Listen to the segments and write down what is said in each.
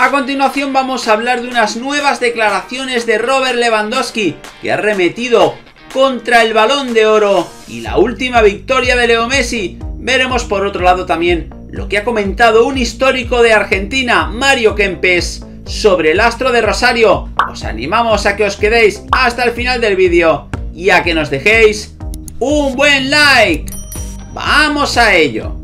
A continuación vamos a hablar de unas nuevas declaraciones de Robert Lewandowski, que ha remetido contra el balón de oro y la última victoria de Leo Messi. Veremos por otro lado también lo que ha comentado un histórico de Argentina, Mario Kempes, sobre el astro de Rosario. Os animamos a que os quedéis hasta el final del vídeo y a que nos dejéis un buen like. ¡Vamos a ello!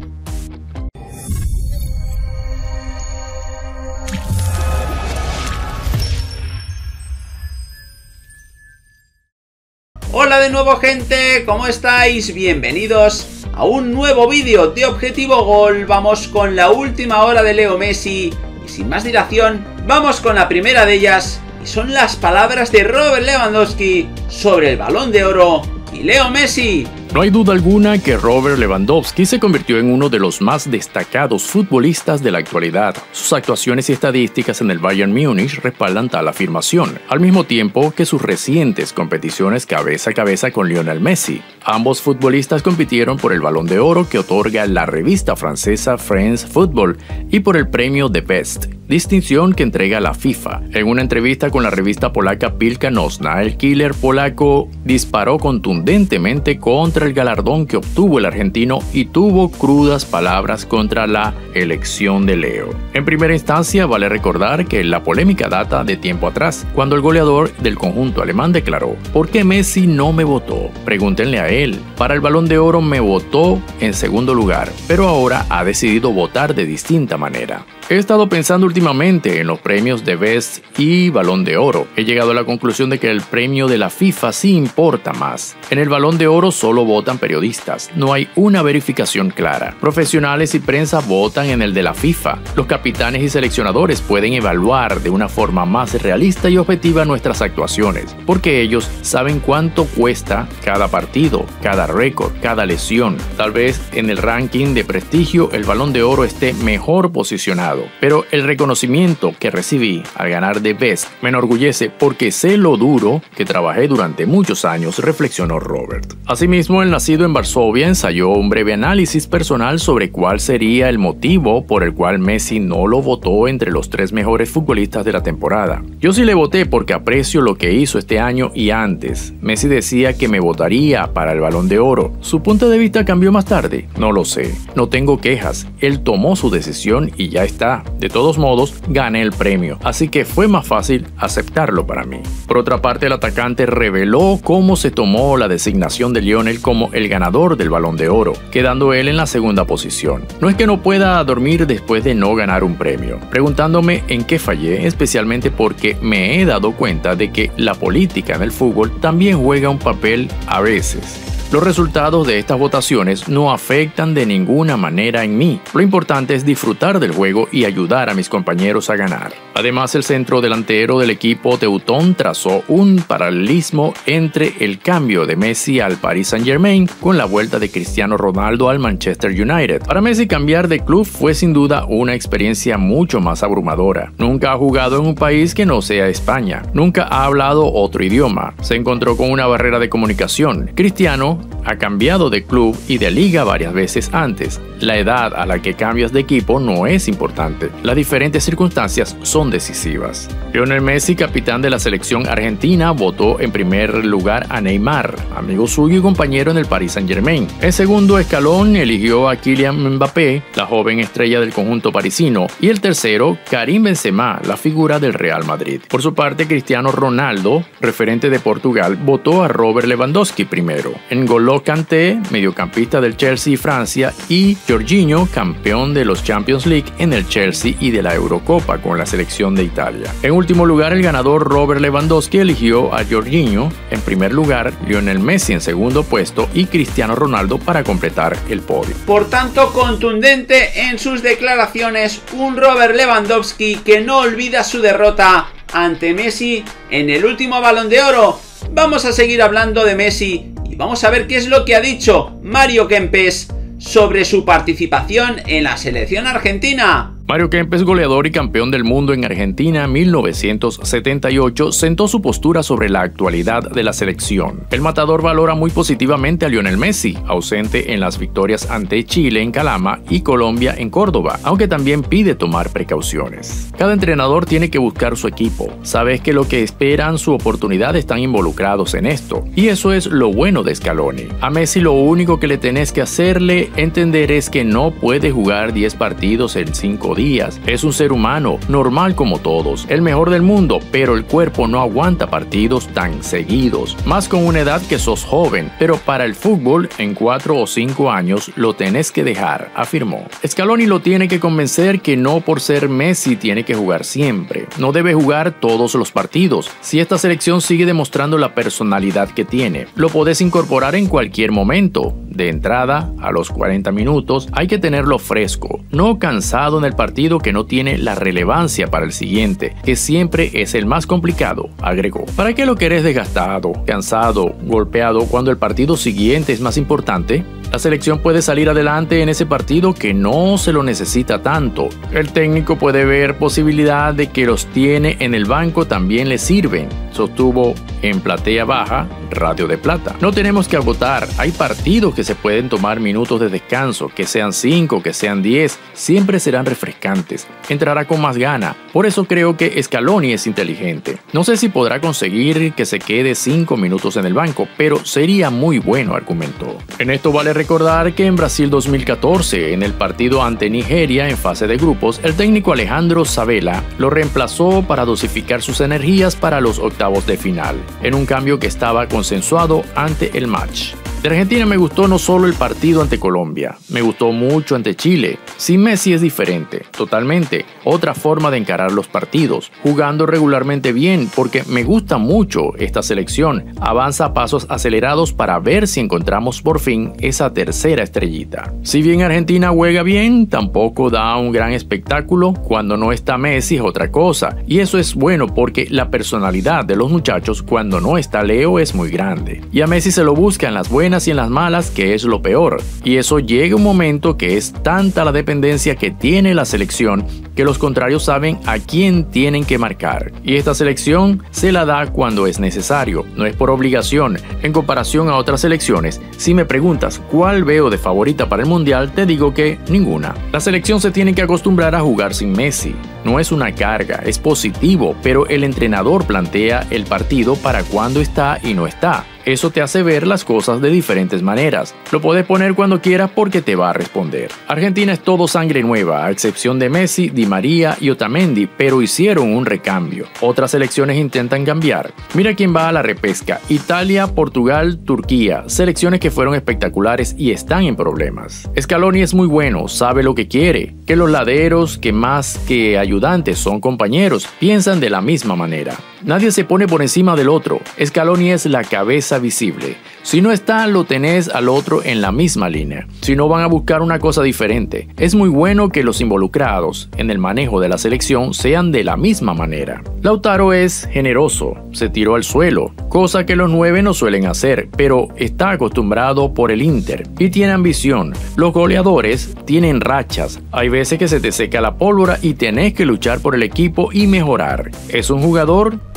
Hola de nuevo gente, ¿cómo estáis? Bienvenidos a un nuevo vídeo de Objetivo Gol. Vamos con la última hora de Leo Messi y sin más dilación, vamos con la primera de ellas y son las palabras de Robert Lewandowski sobre el balón de oro y Leo Messi. No hay duda alguna que Robert Lewandowski se convirtió en uno de los más destacados futbolistas de la actualidad. Sus actuaciones y estadísticas en el Bayern Múnich respaldan tal afirmación, al mismo tiempo que sus recientes competiciones cabeza a cabeza con Lionel Messi. Ambos futbolistas compitieron por el Balón de Oro que otorga la revista francesa France Football y por el premio The Best, distinción que entrega la FIFA. En una entrevista con la revista polaca Pilka Nosna, el killer polaco disparó contundentemente contra el galardón que obtuvo el argentino y tuvo crudas palabras contra la elección de Leo. En primera instancia, vale recordar que la polémica data de tiempo atrás, cuando el goleador del conjunto alemán declaró, ¿por qué Messi no me votó? Pregúntenle a él. Para el balón de oro me votó en segundo lugar, pero ahora ha decidido votar de distinta manera. He estado pensando últimamente en los premios de Best y Balón de Oro. He llegado a la conclusión de que el premio de la FIFA sí importa más. En el Balón de Oro solo votan periodistas, no hay una verificación clara. Profesionales y prensa votan en el de la FIFA. Los capitanes y seleccionadores pueden evaluar de una forma más realista y objetiva nuestras actuaciones, porque ellos saben cuánto cuesta cada partido, cada récord, cada lesión. Tal vez en el ranking de prestigio el Balón de Oro esté mejor posicionado pero el reconocimiento que recibí al ganar de Best me enorgullece porque sé lo duro que trabajé durante muchos años, reflexionó Robert. Asimismo, nacido en Varsovia ensayó un breve análisis personal sobre cuál sería el motivo por el cual Messi no lo votó entre los tres mejores futbolistas de la temporada. Yo sí le voté porque aprecio lo que hizo este año y antes. Messi decía que me votaría para el balón de oro. ¿Su punto de vista cambió más tarde? No lo sé. No tengo quejas. Él tomó su decisión y ya está de todos modos, gané el premio, así que fue más fácil aceptarlo para mí. Por otra parte, el atacante reveló cómo se tomó la designación de Lionel como el ganador del balón de oro, quedando él en la segunda posición. No es que no pueda dormir después de no ganar un premio, preguntándome en qué fallé, especialmente porque me he dado cuenta de que la política en el fútbol también juega un papel a veces. Los resultados de estas votaciones no afectan de ninguna manera en mí. Lo importante es disfrutar del juego y ayudar a mis compañeros a ganar. Además, el centro delantero del equipo Teutón trazó un paralelismo entre el cambio de Messi al Paris Saint-Germain con la vuelta de Cristiano Ronaldo al Manchester United. Para Messi cambiar de club fue sin duda una experiencia mucho más abrumadora. Nunca ha jugado en un país que no sea España. Nunca ha hablado otro idioma. Se encontró con una barrera de comunicación. Cristiano ha cambiado de club y de liga varias veces antes. La edad a la que cambias de equipo no es importante. Las diferentes circunstancias son decisivas. Lionel Messi, capitán de la selección argentina, votó en primer lugar a Neymar, amigo suyo y compañero en el Paris Saint-Germain. En segundo escalón eligió a Kylian Mbappé, la joven estrella del conjunto parisino, y el tercero, Karim Benzema, la figura del Real Madrid. Por su parte, Cristiano Ronaldo, referente de Portugal, votó a Robert Lewandowski primero. N'Golo Kanté, mediocampista del Chelsea y Francia, y Jorginho, campeón de los Champions League en el Chelsea y de la Eurocopa con la selección de Italia. En último lugar, el ganador Robert Lewandowski eligió a Jorginho, en primer lugar, Lionel Messi en segundo puesto y Cristiano Ronaldo para completar el podio. Por tanto, contundente en sus declaraciones, un Robert Lewandowski que no olvida su derrota ante Messi en el último balón de oro. Vamos a seguir hablando de Messi vamos a ver qué es lo que ha dicho Mario Kempes sobre su participación en la selección argentina. Mario Kempes, goleador y campeón del mundo en Argentina 1978, sentó su postura sobre la actualidad de la selección. El matador valora muy positivamente a Lionel Messi, ausente en las victorias ante Chile en Calama y Colombia en Córdoba, aunque también pide tomar precauciones. Cada entrenador tiene que buscar su equipo. Sabes que lo que esperan su oportunidad están involucrados en esto, y eso es lo bueno de Scaloni. A Messi lo único que le tenés que hacerle entender es que no puede jugar 10 partidos en 5 días. Es un ser humano, normal como todos, el mejor del mundo, pero el cuerpo no aguanta partidos tan seguidos, más con una edad que sos joven, pero para el fútbol en 4 o 5 años lo tenés que dejar, afirmó. Scaloni lo tiene que convencer que no por ser Messi tiene que jugar siempre, no debe jugar todos los partidos. Si esta selección sigue demostrando la personalidad que tiene, lo podés incorporar en cualquier momento. De entrada, a los 40 minutos, hay que tenerlo fresco, no cansado en el partido que no tiene la relevancia para el siguiente, que siempre es el más complicado, agregó. ¿Para qué lo querés desgastado, cansado, golpeado cuando el partido siguiente es más importante? La selección puede salir adelante en ese partido que no se lo necesita tanto. El técnico puede ver posibilidad de que los tiene en el banco también le sirven, sostuvo en platea baja Radio de Plata. No tenemos que agotar, hay partidos que se pueden tomar minutos de descanso, que sean 5, que sean 10, siempre serán refrescantes, entrará con más gana, por eso creo que Scaloni es inteligente. No sé si podrá conseguir que se quede 5 minutos en el banco, pero sería muy bueno, argumentó. En esto vale recordar que en Brasil 2014, en el partido ante Nigeria en fase de grupos, el técnico Alejandro Sabela lo reemplazó para dosificar sus energías para los octavos de final, en un cambio que estaba consensuado ante el match. De Argentina me gustó no solo el partido ante Colombia, me gustó mucho ante Chile. Sin Messi es diferente, totalmente, otra forma de encarar los partidos, jugando regularmente bien porque me gusta mucho esta selección, avanza a pasos acelerados para ver si encontramos por fin esa tercera estrellita. Si bien Argentina juega bien, tampoco da un gran espectáculo, cuando no está Messi es otra cosa, y eso es bueno porque la personalidad de los muchachos cuando no está Leo es muy grande, y a Messi se lo busca en las buenas y en las malas, que es lo peor. Y eso llega un momento que es tanta la dependencia que tiene la selección que los contrarios saben a quién tienen que marcar. Y esta selección se la da cuando es necesario, no es por obligación. En comparación a otras selecciones, si me preguntas cuál veo de favorita para el Mundial, te digo que ninguna. La selección se tiene que acostumbrar a jugar sin Messi. No es una carga, es positivo, pero el entrenador plantea el partido para cuando está y no está. Eso te hace ver las cosas de diferentes maneras. Lo puedes poner cuando quieras porque te va a responder. Argentina es todo sangre nueva, a excepción de Messi, Di María y Otamendi, pero hicieron un recambio. Otras selecciones intentan cambiar. Mira quién va a la repesca. Italia, Portugal, Turquía. Selecciones que fueron espectaculares y están en problemas. Scaloni es muy bueno, sabe lo que quiere. Que los laderos, que más que ayudantes son compañeros, piensan de la misma manera. Nadie se pone por encima del otro. Scaloni es la cabeza visible. Si no está, lo tenés al otro en la misma línea. Si no van a buscar una cosa diferente. Es muy bueno que los involucrados en el manejo de la selección sean de la misma manera. Lautaro es generoso, se tiró al suelo, cosa que los nueve no suelen hacer, pero está acostumbrado por el Inter y tiene ambición. Los goleadores tienen rachas, hay veces que se te seca la pólvora y tenés que luchar por el equipo y mejorar. Es un jugador